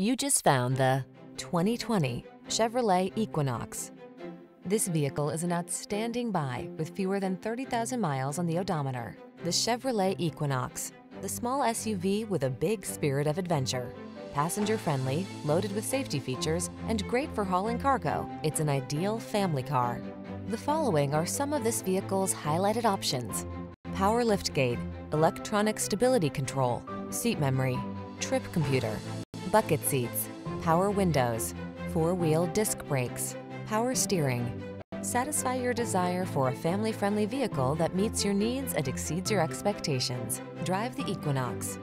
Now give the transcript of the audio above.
You just found the 2020 Chevrolet Equinox. This vehicle is an outstanding buy with fewer than 30,000 miles on the odometer. The Chevrolet Equinox, the small SUV with a big spirit of adventure. Passenger friendly, loaded with safety features, and great for hauling cargo, it's an ideal family car. The following are some of this vehicle's highlighted options. Power liftgate, electronic stability control, seat memory, trip computer, bucket seats, power windows, four-wheel disc brakes, power steering. Satisfy your desire for a family-friendly vehicle that meets your needs and exceeds your expectations. Drive the Equinox.